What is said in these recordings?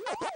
What?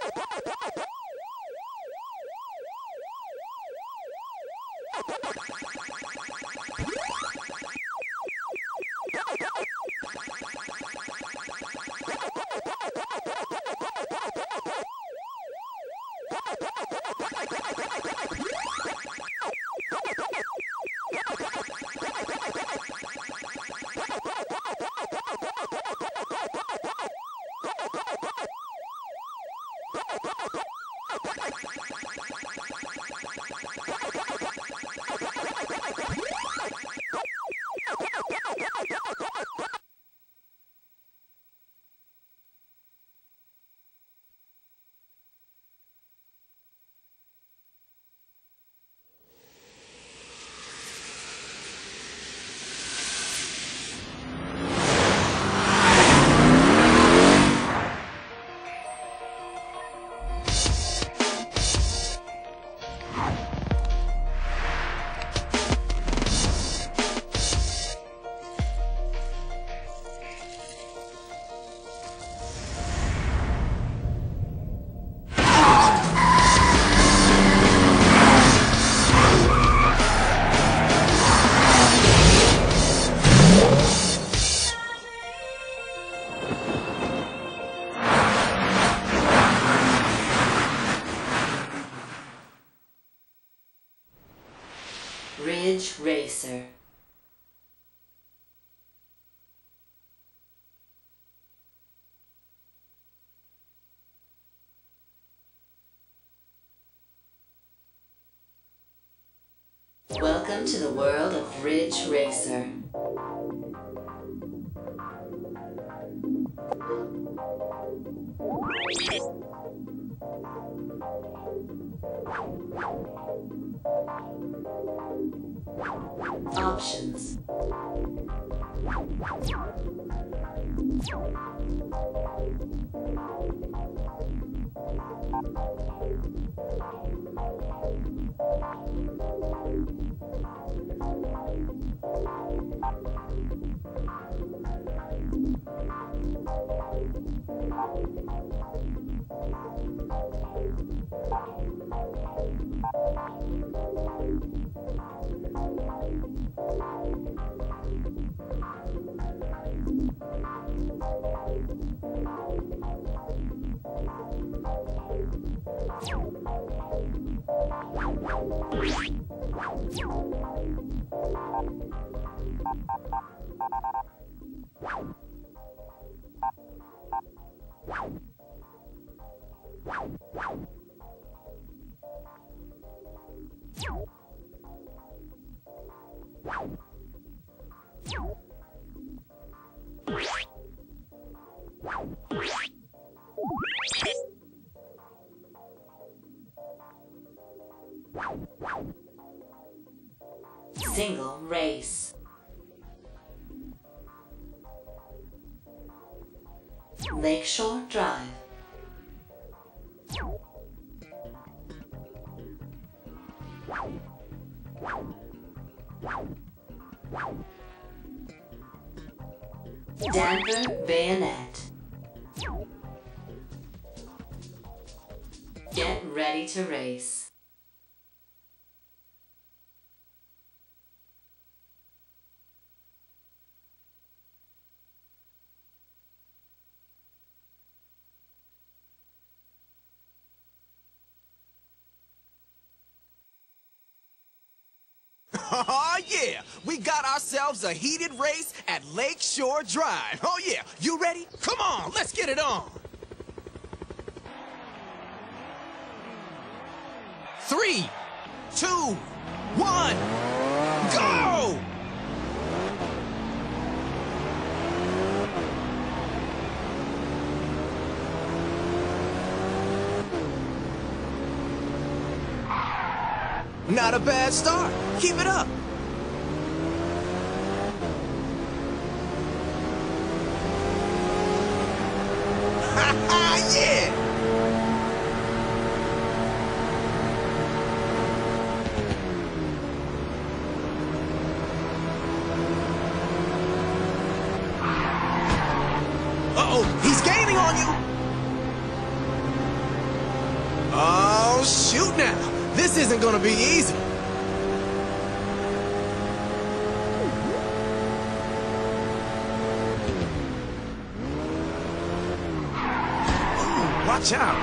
Ridge Racer. Welcome to the world of Ridge Racer. Options. Wow. Race. Lakeshore Drive. Danver Bayonet. Get ready to race. Oh, yeah! We got ourselves a heated race at Lakeshore Drive. Oh, yeah! You ready? Come on, let's get it on! three, two, one, go! Not a bad start. Keep it up. Yeah! Isn't gonna be easy. Ooh, watch out!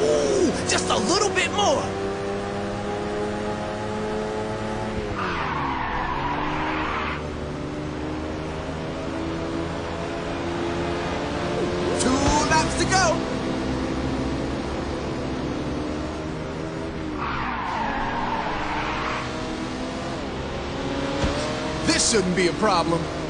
Ooh, just a little bit more! Shouldn't be a problem.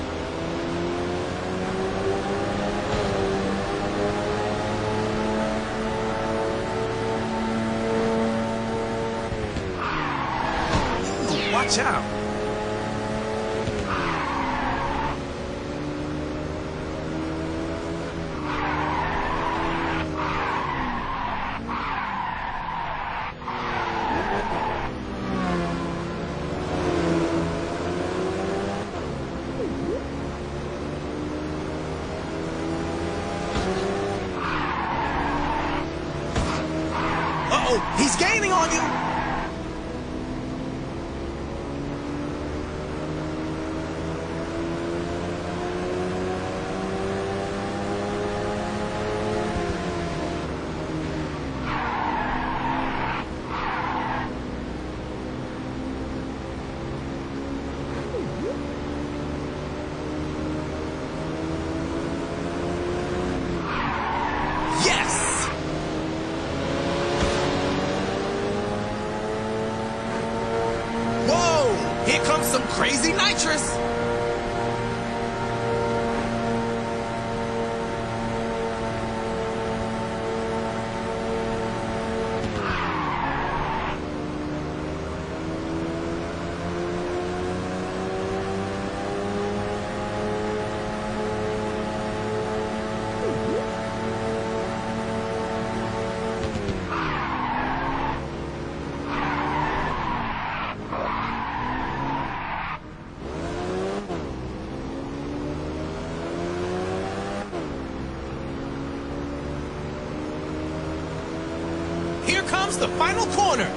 Uh-oh, he's gaining on you. Here comes some crazy nitrous! Here comes the final corner.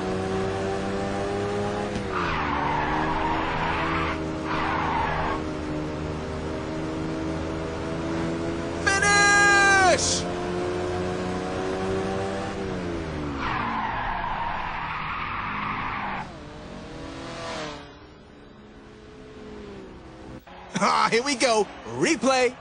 Finish! Ah, here we go. Replay.